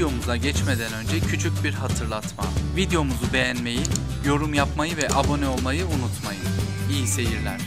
videomuza geçmeden önce küçük bir hatırlatma. Videomuzu beğenmeyi, yorum yapmayı ve abone olmayı unutmayın. İyi seyirler.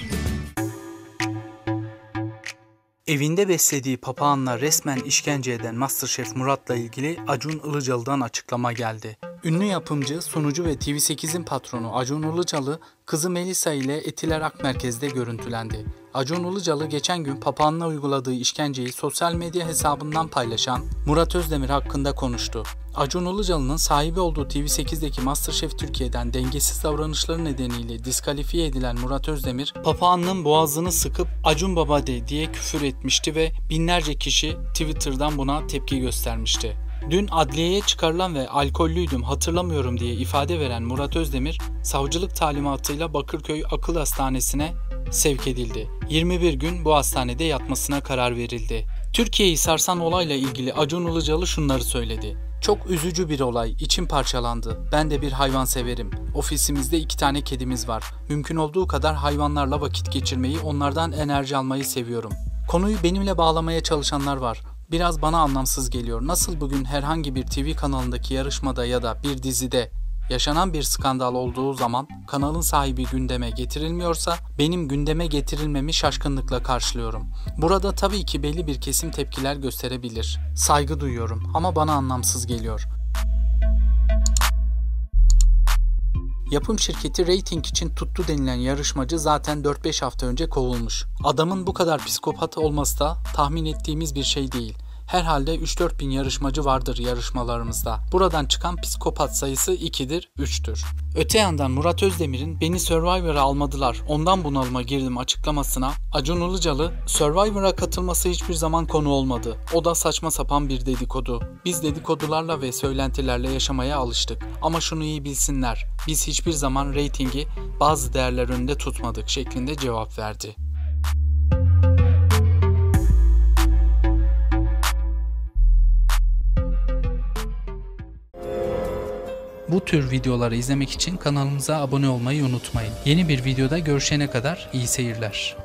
Evinde beslediği papağanla resmen işkence eden Masterchef Murat'la ilgili Acun Ilıcalı'dan açıklama geldi. Ünlü yapımcı, sunucu ve TV8'in patronu Acun Ilıcalı, kızı Melisa ile Etiler Akmerkez'de görüntülendi. Acun Ilıcalı geçen gün papağanla uyguladığı işkenceyi sosyal medya hesabından paylaşan Murat Özdemir hakkında konuştu. Acun Ilıcalı'nın sahibi olduğu TV8'deki Masterchef Türkiye'den dengesiz davranışları nedeniyle diskalifiye edilen Murat Özdemir, papağanın boğazını sıkıp Acun Baba de diye küfür etmişti ve binlerce kişi Twitter'dan buna tepki göstermişti. Dün adliyeye çıkarılan ve alkollüydüm hatırlamıyorum diye ifade veren Murat Özdemir, savcılık talimatıyla Bakırköy Akıl Hastanesi'ne sevk edildi. 21 gün bu hastanede yatmasına karar verildi. Türkiye'yi sarsan olayla ilgili Acun Ilıcalı şunları söyledi. Çok üzücü bir olay, içim parçalandı. Ben de bir hayvan severim. Ofisimizde iki tane kedimiz var. Mümkün olduğu kadar hayvanlarla vakit geçirmeyi, onlardan enerji almayı seviyorum. Konuyu benimle bağlamaya çalışanlar var. Biraz bana anlamsız geliyor. Nasıl bugün herhangi bir TV kanalındaki yarışmada ya da bir dizide yaşanan bir skandal olduğu zaman kanalın sahibi gündeme getirilmiyorsa benim gündeme getirilmemi şaşkınlıkla karşılıyorum. Burada tabii ki belli bir kesim tepkiler gösterebilir. Saygı duyuyorum ama bana anlamsız geliyor. Yapım şirketi reyting için tuttu denilen yarışmacı zaten 4-5 hafta önce kovulmuş. Adamın bu kadar psikopat olması da tahmin ettiğimiz bir şey değil. Herhalde 3-4 bin yarışmacı vardır yarışmalarımızda. Buradan çıkan psikopat sayısı 2'dir, 3'tür. Öte yandan Murat Özdemir'in beni Survivor'a almadılar, ondan bunalıma girdim açıklamasına Acun Ilıcalı, Survivor'a katılması hiçbir zaman konu olmadı. O da saçma sapan bir dedikodu. Biz dedikodularla ve söylentilerle yaşamaya alıştık. Ama şunu iyi bilsinler, biz hiçbir zaman reytingi bazı değerler önünde tutmadık şeklinde cevap verdi. Bu tür videoları izlemek için kanalımıza abone olmayı unutmayın. Yeni bir videoda görüşene kadar iyi seyirler.